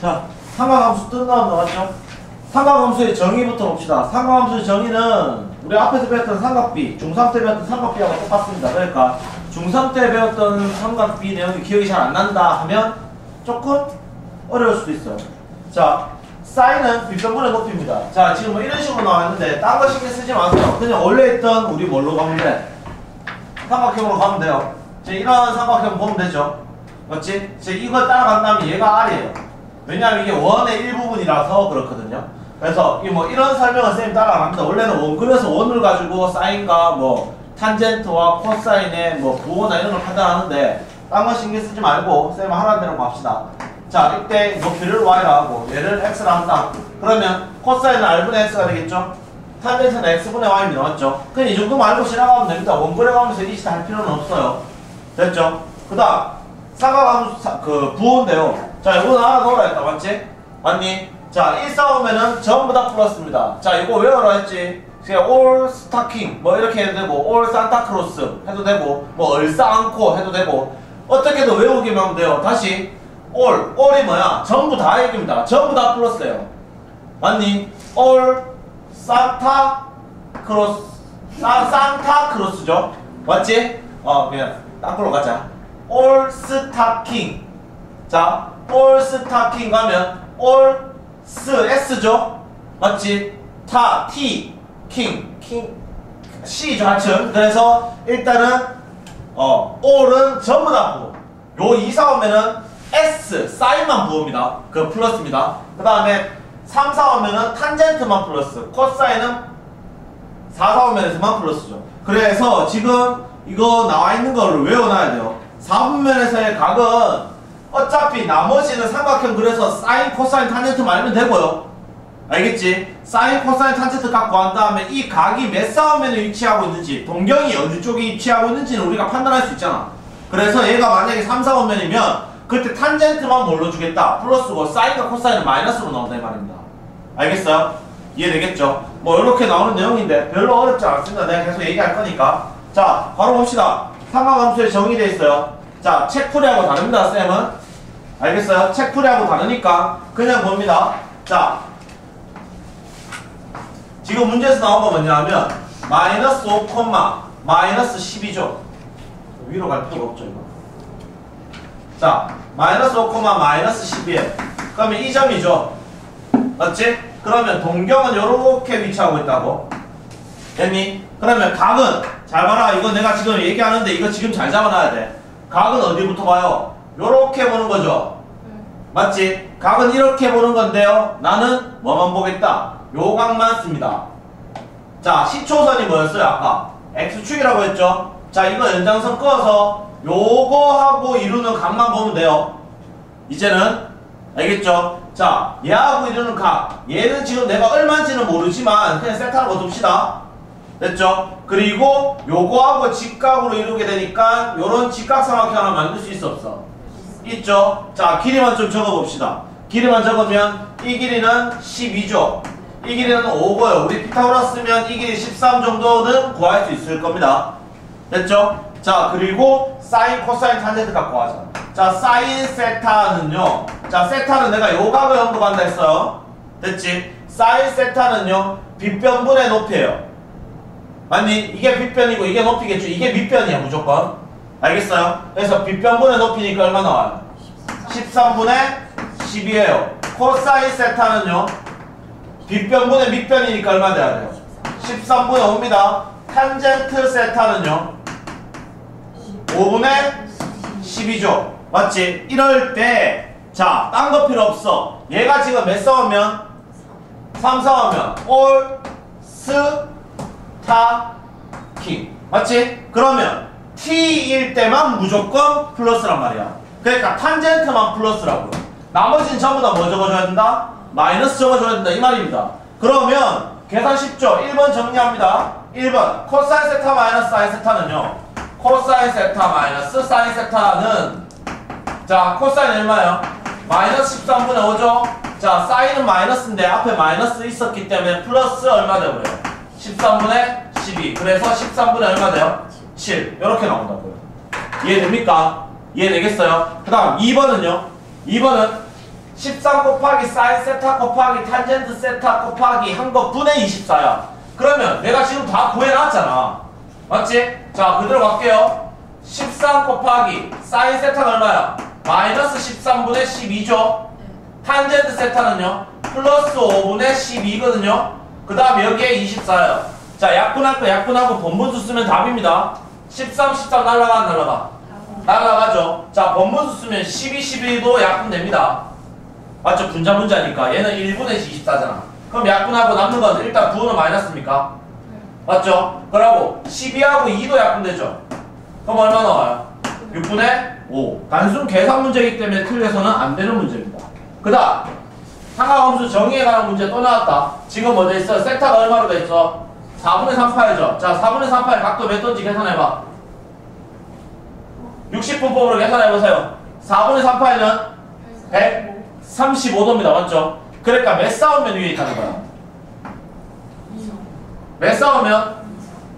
자, 뜻 나온다, 맞죠? 삼각함수의 정의부터 봅시다. 삼각함수의 정의는 우리 앞에서 배웠던 삼각비, 중3 때 배웠던 삼각비하고 똑같습니다. 그러니까 중3 때 배웠던 삼각비 내용이 기억이 잘 안 난다 하면 조금 어려울 수도 있어요. 자, 사인은 빗변분의 높이입니다. 자, 지금 뭐 이런 식으로 나왔는데 딴 거 신경 쓰지 마세요. 그냥 원래 있던 우리 뭘로 가면 돼? 삼각형으로 가면 돼요. 이제 이런 삼각형 보면 되죠. 맞지? 이제 이거 따라간다면 얘가 R이에요. 왜냐하면 이게 원의 일부분이라서 그렇거든요. 그래서 이 뭐 이런 설명을 쌤이 따라갑니다. 원래는 원 그래서 원을 가지고 사인과 뭐 탄젠트와 코사인의 뭐 부호나 이런 걸 판단하는데 딴 거 신경 쓰지 말고 쌤 하라는 대로 갑시다. 자 이때 높이를 y라 하고 얘를 x라 한다. 그러면 코사인은 r분의 x가 되겠죠? 탄젠트는 x분의 y입니다. 맞죠? 그냥 이 정도만 알고 지나가면 됩니다. 원 그려 가면서 이짓할 필요는 없어요. 됐죠? 그 다음 사각함수 사- 그 부호인데요. 자 이거는 하나 넣으라 했다. 맞지? 맞니? 자, 1 싸우면은 전부 다 플러스입니다. 자, 이거 외워라 했지? 그냥 올 스타킹 뭐 이렇게 해도 되고 올 산타크로스 해도 되고 뭐 얼싸 안고 해도 되고 어떻게든 외우기만 하면 돼요. 다시 올, 올이 뭐야? 전부 다 얘기입니다. 전부 다 플러스예요. 맞니? 올 산타 크로스 사, 산타 크로스죠? 맞지? 어 그냥 딴 걸로 가자. 올 스타킹 자, 올 스타킹 가면 올 스, S죠? 맞지? 타, T, 킹, 킹, C죠, 하층. 그래서 일단은 어, 올은 전부 다 부호. 요 이사 오면은 S, 사인만 부호입니다. 그 플러스입니다. 그 다음에 3사분면은 탄젠트만 플러스, 코사인은 4사분면에서만 플러스죠. 그래서 지금 이거 나와 있는 거를 외워놔야 돼요. 4분면에서의 각은 어차피 나머지는 삼각형 그래서 사인, 코사인, 탄젠트만 알면 되고요. 알겠지? 사인, 코사인, 탄젠트 각 구한 다음에 이 각이 몇 사분면에 위치하고 있는지 동경이 어느 쪽에 위치하고 있는지는 우리가 판단할 수 있잖아. 그래서 얘가 만약에 3사분면이면 그때 탄젠트만 뭘로 주겠다. 플러스고 사인과 코사인은 마이너스로 나온다 이 말입니다. 알겠어요? 이해되겠죠? 뭐 이렇게 나오는 내용인데 별로 어렵지 않습니다. 내가 계속 얘기할 거니까. 자, 바로 봅시다. 삼각함수에 정의되어 있어요. 자, 책풀이하고 다릅니다, 쌤은. 알겠어요? 책풀이하고 다르니까 그냥 봅니다. 자, 지금 문제에서 나온 거 뭐냐 하면 마이너스 5, 마이너스 10이죠. 위로 갈 필요가 없죠, 이거. 자, 마이너스 5, 마이너스 10이에요. 그러면 이 점이죠. 맞지? 그러면 동경은 이렇게 위치하고 있다고. 됐니? 그러면 각은 잘 봐라. 이거 내가 지금 얘기하는데 이거 지금 잘 잡아놔야 돼. 각은 어디부터 봐요? 요렇게 보는 거죠. 맞지? 각은 이렇게 보는 건데요. 나는 뭐만 보겠다? 요 각만 씁니다. 자, 시초선이 뭐였어요? 아까 x축이라고 했죠? 자, 이거 연장선 꺼서 요거하고 이루는 각만 보면 돼요. 이제는 알겠죠? 자, 얘하고 이루는 각. 얘는 지금 내가 얼마인지는 모르지만 그냥 세타로 둡시다. 됐죠? 그리고 요거하고 직각으로 이루게 되니까 요런 직각삼각형 하나 만들 수 있어 없어? 있죠? 자, 길이만 좀 적어봅시다. 길이만 적으면 이 길이는 12죠? 이 길이는 5고요. 우리 피타고라스 쓰면 이 길이 13 정도는 구할 수 있을 겁니다. 됐죠? 자, 그리고 사인, 코사인, 탄젠트 갖고 하자. 자, 사인 세타는요. 자, 세타는 내가 요 각을 언급한다 했어요. 됐지? 사인 세타는요. 빗변분의 높이에요. 맞니? 이게 빗변이고 이게 높이겠죠? 이게 밑변이야, 무조건. 알겠어요? 그래서 빗변분의 높이니까 얼마 나와요? 13분의 10이에요. 코사인 세타는요. 빗변분의 밑변이니까 얼마 돼야 돼요? 13분의 5입니다. 탄젠트 세타는요. 5분의 12죠. 맞지? 이럴 때, 자, 딴 거 필요 없어. 얘가 지금 몇 사분면? 3사분면, all, 스, 타, 킹. 맞지? 그러면, t일 때만 무조건 플러스란 말이야. 그러니까 탄젠트만 플러스라고요. 나머지는 전부 다 뭐 적어줘야 된다? 마이너스 적어줘야 된다. 이 말입니다. 그러면, 계산 쉽죠? 1번 정리합니다. 1번, 코사인 세타 마이너스 사인 세타는요. 코사인 세타 마이너스 사인 세타는 자 코사인 얼마예요? 마이너스 13분의 5죠? 자 사인은 마이너스인데 앞에 마이너스 있었기 때문에 플러스 얼마 되고요? 13분의 12 그래서 13분의 얼마 돼요? 7 이렇게 나온다고요 이해됩니까? 이해되겠어요? 그 다음 2번은요? 2번은 13 곱하기 사인 세타 곱하기 탄젠트 세타 곱하기 한거 분의 24야. 그러면 내가 지금 다 구해놨잖아. 맞지? 자, 그대로 갈게요. 13 곱하기 사인 세타가 얼마야? 마이너스 13분의 12죠? 탄젠트 세타는요? 플러스 5분의 12거든요? 그 다음에 여기에 24예요. 자, 약분할 거 약분하고 본분수 쓰면 답입니다. 13, 13 날라가 안 날라가? 날라가죠. 자, 본분수 쓰면 12, 12도 약분됩니다. 맞죠? 분자 문자니까. 얘는 1분의 24잖아. 그럼 약분하고 남는 건 일단 9는 마이너스입니까? 맞죠? 그러고 12하고 2도 약분되죠? 그럼 얼마 나와요? 6분의 5. 단순 계산 문제이기 때문에 틀려서는 안 되는 문제입니다. 그 다음 상하함수 정의에 관한 문제 또 나왔다. 지금 뭐돼 있어? 세타가 얼마로 돼 있어? 4분의 3파이죠. 자, 4분의 3파이 각도 몇 도인지 계산해봐. 60분법으로 계산해보세요. 4분의 3파이는 135도입니다. 맞죠? 그러니까 몇 싸우면 위에 있다는 거야? 몇 싸우면?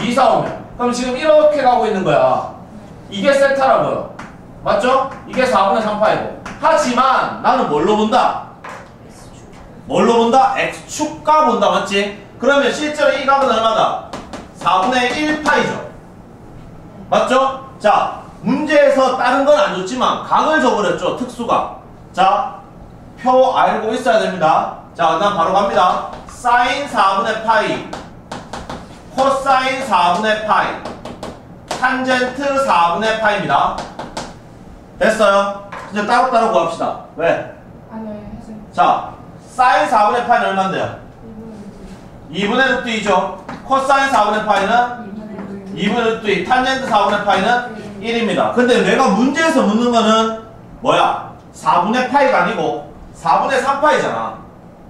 2 싸우면. 그럼 지금 이렇게 가고 있는 거야. 이게 세타라고요. 맞죠? 이게 4분의 3파이고. 하지만 나는 뭘로 본다? 뭘로 본다? X축과 본다. 맞지? 그러면 실제로 이 값은 얼마다? 4분의 1파이죠. 맞죠? 자, 문제에서 다른 건 안 줬지만 각을 줘버렸죠. 특수각. 자, 표 알고 있어야 됩니다. 자, 난 바로 갑니다. 사인 4분의 파이, 코사인 4분의 파이, 탄젠트 4분의 파이입니다. 됐어요? 이제 따로따로 구합시다. 왜? 아니요. 자, 사인 4분의 파이는 얼마인데요? 2분의 루트 2죠. 코사인 4분의 파이는 2분의 루트 2, 탄젠트 4분의 파이는 1입니다. 근데 내가 문제에서 묻는 거는 뭐야? 4분의 파이가 아니고 4분의 3파이잖아.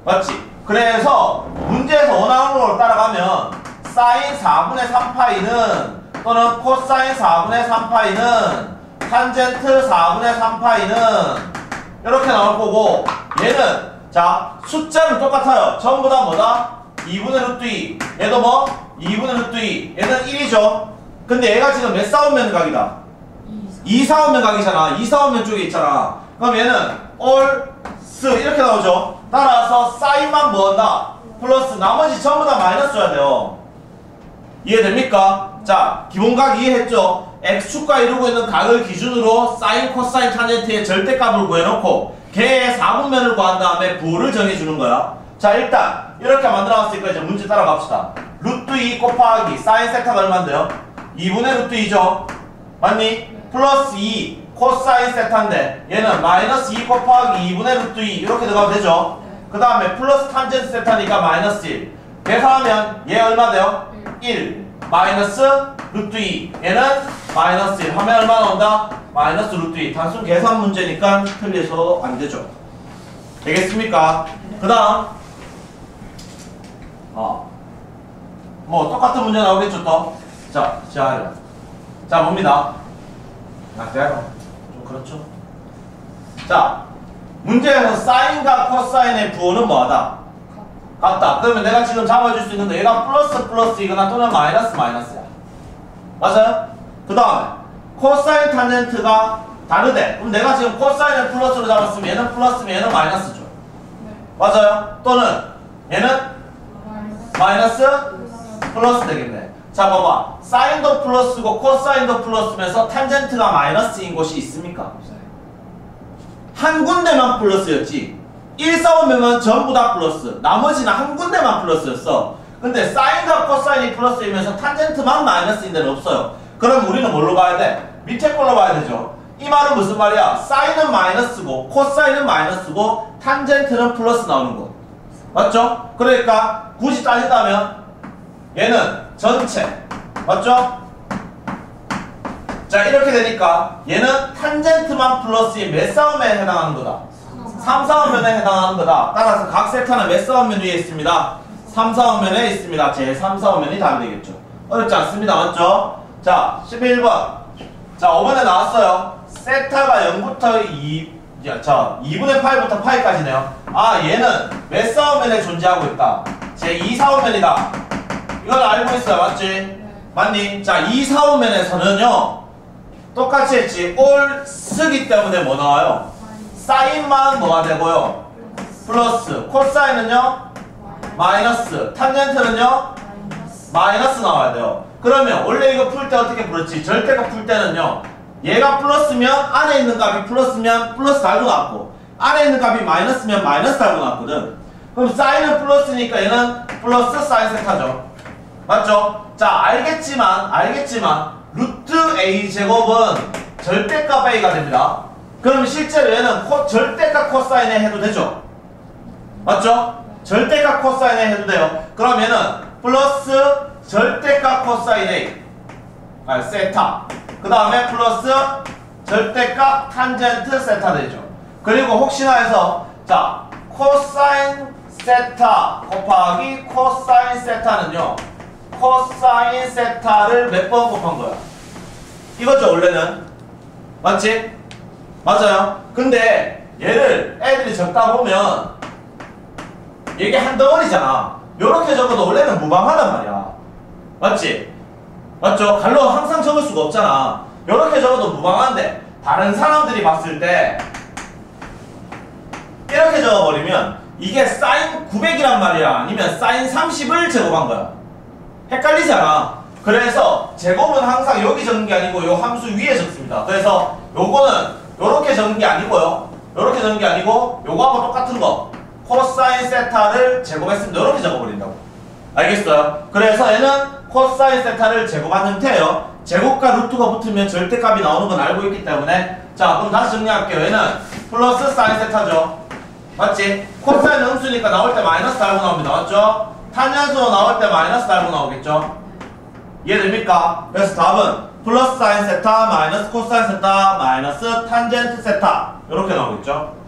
맞지? 그래서 문제에서 원하는 걸 따라가면 사인 4분의 3파이는 또는 코사인 4분의 3파이는 탄젠트 4분의 3파이는 이렇게 나올 거고 얘는 자 숫자는 똑같아요. 전부 다 뭐다? 2분의 루트 2 얘도 뭐? 2분의 루트 2 얘는 1이죠. 근데 얘가 지금 몇 사분면 각이다? 2사분면 각이잖아. 2사분면 쪽에 있잖아. 그럼 얘는 all 스 이렇게 나오죠. 따라서 사인만 뭐한다? 플러스 나머지 전부 다 마이너스 줘야 돼요. 이해됩니까? 자, 기본각 이해했죠? x축과 이루고 있는 각을 기준으로 사인, 코사인, 탄젠트의 절대값을 구해놓고 걔의 4분면을 구한 다음에 부호를 정해주는 거야. 자, 일단 이렇게 만들어놨으니까 이제 문제 따라갑시다. 루트 2 곱하기 사인 세타가 얼마인데요? 2분의 루트 2죠? 맞니? 플러스 2 코사인 세타인데 얘는 마이너스 2 곱하기 2분의 루트 2 이렇게 들어가면 되죠? 그 다음에 플러스 탄젠트 세타니까 마이너스 1 계산하면 얘 얼마 돼요? 1 마이너스 루트 2 얘는 마이너스 1 하면 얼마 나온다? 마이너스 루트 2 단순 계산 문제니까 틀려서 안 되죠 되겠습니까? 그 다음 어. 뭐 똑같은 문제 나오겠죠 또? 자, 자, 자 봅니다 아, 그래요? 좀 그렇죠 자 문제에서 사인과 코사인의 부호는 뭐하다? 같다. 그러면 내가 지금 잡아줄 수 있는 거 얘가 플러스 플러스이거나 또는 마이너스 마이너스야. 맞아요? 그 다음에 코사인 탄젠트가 다르대. 그럼 내가 지금 코사인을 플러스로 잡았으면 얘는 플러스면 얘는 마이너스죠. 네. 맞아요? 또는 얘는 마이너스 플러스 되겠네. 자 봐봐. 사인도 플러스고 코사인도 플러스면서 탄젠트가 마이너스인 곳이 있습니까? 한 군데만 플러스였지 1사분면 전부 다 플러스 나머지는 한 군데만 플러스였어 근데 사인과 코사인이 플러스이면서 탄젠트만 마이너스인 데는 없어요 그럼 우리는 뭘로 봐야 돼? 밑에 걸로 봐야 되죠 이 말은 무슨 말이야? 사인은 마이너스고 코사인은 마이너스고 탄젠트는 플러스 나오는 거 맞죠? 그러니까 굳이 따진다면 얘는 전체 맞죠? 자 이렇게 되니까 얘는 탄젠트만 플러스인 몇 싸움에 해당하는 거다? 3, 4원면에 해당하는 거다. 따라서 각 세타는 몇 4원면 위에 있습니다? 3, 4원면에 있습니다. 제 3, 4원면이 답이 되겠죠. 어렵지 않습니다. 맞죠? 자, 11번. 자, 5번에 나왔어요. 세타가 0부터 2, 야, 자, 2분의 파이부터 파이까지네요. 아, 얘는 몇 4분면에 존재하고 있다? 제 2, 4분면이다. 이걸 알고 있어요. 맞지? 맞니? 자, 2, 4분면에서는요. 똑같이 했지. all 쓰기 때문에 뭐 나와요? 사인만 뭐가 되고요? 플러스 코사인은요? 마이너스 탄젠트는요? 마이너스 나와야 돼요. 그러면 원래 이거 풀 때 어떻게 풀었지? 절대값 풀 때는요. 얘가 플러스면 안에 있는 값이 플러스면 플러스 달고 나왔고 안에 있는 값이 마이너스면 마이너스 달고 나왔거든. 그럼 사인은 플러스니까 얘는 플러스 사인 세타죠. 맞죠? 자 알겠지만 알겠지만 루트 a 제곱은 절대값 a가 됩니다. 그럼 실제로 얘는 코, 절대값 코사인에 해도 되죠? 맞죠? 절대값 코사인에 해도 돼요. 그럼 얘는 플러스 절대값 코사인 A 아 세타 그 다음에 플러스 절대값 탄젠트 세타 되죠. 그리고 혹시나 해서 자 코사인 세타 곱하기 코사인 세타는요 코사인 세타를 몇 번 곱한 거야? 이거죠 원래는 맞지? 맞아요. 근데 얘를 애들이 적다 보면 이게 한 덩어리잖아. 요렇게 적어도 원래는 무방하단 말이야. 맞지? 맞죠? 갈로 항상 적을 수가 없잖아. 요렇게 적어도 무방한데 다른 사람들이 봤을 때 이렇게 적어버리면 이게 사인 900이란 말이야. 아니면 사인 30을 제곱한 거야. 헷갈리잖아. 그래서 제곱은 항상 여기 적는 게 아니고 요 함수 위에 적습니다. 그래서 요거는 요렇게 적는 게 아니고요. 요렇게 적는 게 아니고 요거하고 똑같은 거. 코사인 세타를 제곱했습니다. 요렇게 적어버린다고. 알겠어요? 그래서 얘는 코사인 세타를 제곱한 형태예요. 제곱과 루트가 붙으면 절대값이 나오는 건 알고 있기 때문에 자 그럼 다시 정리할게요. 얘는 플러스 사인 세타죠. 맞지? 코사인 음수니까 나올 때 마이너스 달고 나옵니다. 맞죠? 탄젠트 음수로 나올 때 마이너스 달고 나오겠죠? 이해됩니까? 그래서 답은 플러스 사인 세타 마이너스 코사인 세타 마이너스 탄젠트 세타 이렇게 나오겠죠?